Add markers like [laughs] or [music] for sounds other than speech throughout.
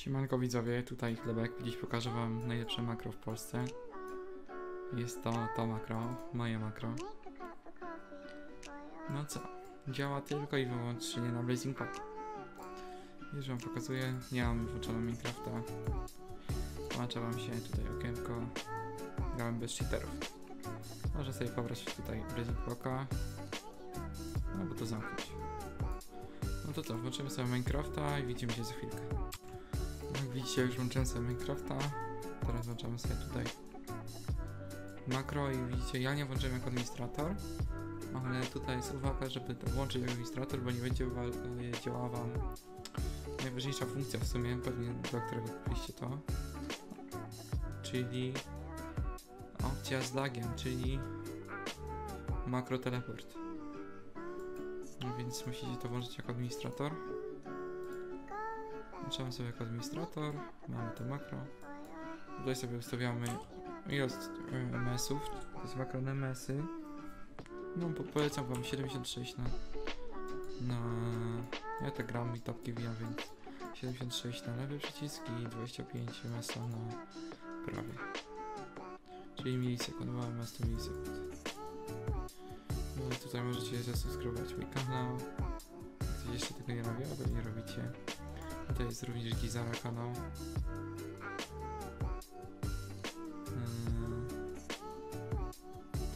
Siemanko widzowie, tutaj chlebek. Dziś pokażę wam najlepsze makro w Polsce. Jest to to makro, moje makro. No co, działa tylko i wyłącznie na Blazing Pop. Już wam pokazuję, nie mam włączonego Minecrafta. Włącza wam się tutaj okienko. Grałem bez cheaterów. Można sobie pobrać tutaj Blazing Poka. Albo to zamknąć. No to co, włączymy sobie Minecrafta i widzimy się za chwilkę. Widzicie, już włączyłem sobie Minecrafta. Teraz włączamy sobie tutaj makro i widzicie, ja nie włączyłem jako administrator, ale tutaj jest uwaga, żeby to włączyć jako administrator, bo nie będzie e, działała wam najważniejsza funkcja w sumie, pewnie dla którego kupiliście to, czyli opcja z lagiem, czyli makro teleport. No więc musicie to włączyć jako administrator. Włączamy sobie jako administrator, mamy to makro. Tutaj sobie ustawiamy ilość e, MS-ów, to jest makro MS-y. No po, polecam wam 76 na, na... Ja tak gram i topki wijam, więc 76 na lewy przycisk i 25 ms na prawy. Czyli milisekund, 2 ms to milisekund. No i tutaj możecie zasubskrybować mój kanał. Ktoś jeszcze tego nie robi, albo nie robicie. Tutaj jest również Gizara kanał. Yy,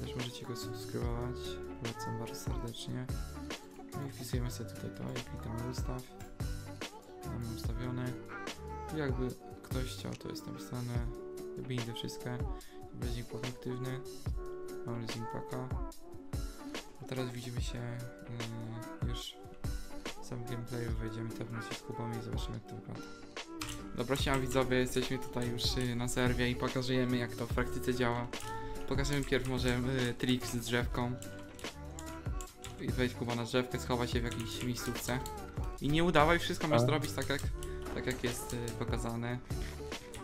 Też możecie go subskrybować. Polecam bardzo serdecznie. No i wpisujemy sobie tutaj to i klikamy ustaw. Mamy ustawione. Tu jakby ktoś chciał, to jest napisane. Te wszystkie. Blazing Pack aktywny. Mam Blazing Packa. A teraz widzimy się yy, już w samym gameplayu. Wejdziemy się z kubami i zobaczymy jak to wygląda. Dobra, siema widzowie, jesteśmy tutaj już y, na serwie i pokażemy jak to w praktyce działa. Pokażemy pierw może y, trik z drzewką. I wejdź kuba na drzewkę, schowa się w jakiejś miejscówce. I nie udawaj, wszystko masz zrobić tak jak, tak jak jest y, pokazane.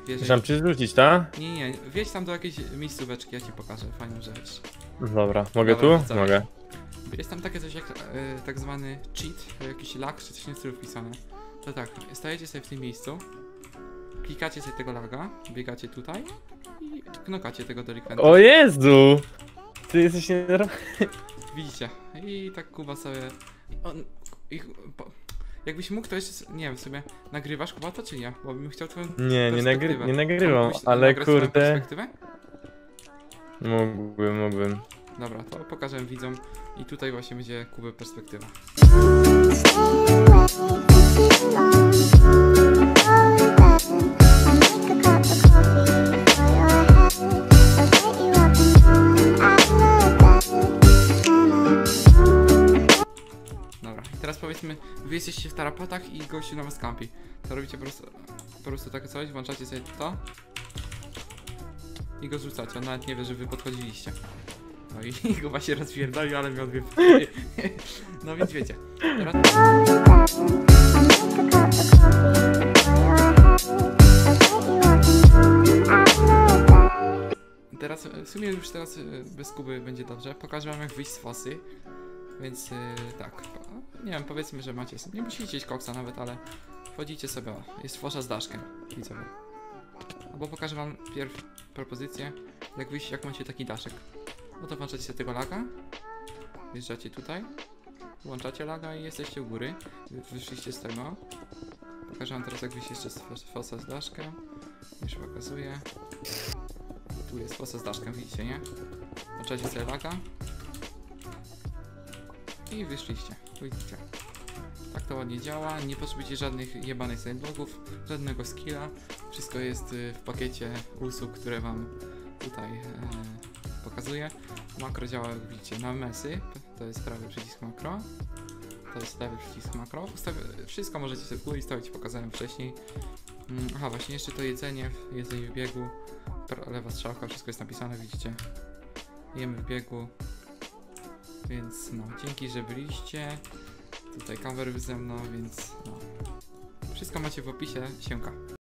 Wierzę, Muszę przyrzucić, tak? nie, nie, wjedź tam do jakiejś miejscóweczki, ja ci pokażę fajną rzecz. Dobra, mogę Dobra, tu? wracamy. Mogę. Jest tam takie coś jak e, tak zwany cheat, jakiś lag czy coś tym stylu wpisane. To tak, stajecie sobie w tym miejscu, klikacie sobie tego laga, biegacie tutaj i knokacie tego delikwenta. O Jezu! Ty jesteś nie... [laughs] Widzicie. I tak Kuba sobie... On, po, jakbyś mógł to jeszcze, nie wiem, sobie nagrywasz Kuba to czy nie? Bo bym chciał twoją Nie, nie, nagry... nie nagrywam, ale kurde... Mógłbym, mógłbym. Dobra, to pokażę widzom i tutaj właśnie będzie Kuby perspektywa. Dobra, i teraz powiedzmy, wy jesteście w tarapatach i gościu na was kampi. To robicie po prostu, po prostu takie coś, włączacie sobie to i go rzucacie, on nawet nie wie, że wy podchodziliście. No i [laughs] chyba się rozpierdolił, ale miał dwie [laughs] No więc wiecie. Teraz... Teraz, w sumie już teraz e, bez Kuby będzie dobrze. Pokażę wam jak wyjść z fosy. Więc e, tak, nie wiem, powiedzmy, że macie, nie musicie iść koksa nawet, ale wchodzicie sobie, o, jest fosza z daszkiem, widzowie. Albo pokażę wam pierw propozycję, jak wyjść, jak macie taki daszek. No włączacie sobie tego laga, wjeżdżacie tutaj, włączacie laga i jesteście u góry, Wy- wyszliście z tego. Pokażę wam teraz jak wyjść jeszcze z fos- fosa z daszkiem, już pokazuję. Tu jest fosa z daszkiem, widzicie, nie? Włączacie sobie laga. I wyszliście, widzicie. Tak to ładnie działa, nie potrzebujecie żadnych jebanych sandblogów, żadnego skilla. Wszystko jest y, w pakiecie usług, które wam tutaj e, pokazuję. Makro działa, jak widzicie, na mesy. To jest prawy przycisk makro. To jest lewy przycisk makro. Ustawi- wszystko możecie sobie w górę ustawić, pokazałem wcześniej. Mm, Aha, właśnie jeszcze to jedzenie, jedzenie w biegu. Lewa strzałka, wszystko jest napisane, widzicie. Jemy w biegu. Więc no, dzięki, że byliście. Tutaj kamery ze mną, więc no. Wszystko macie w opisie, siemka.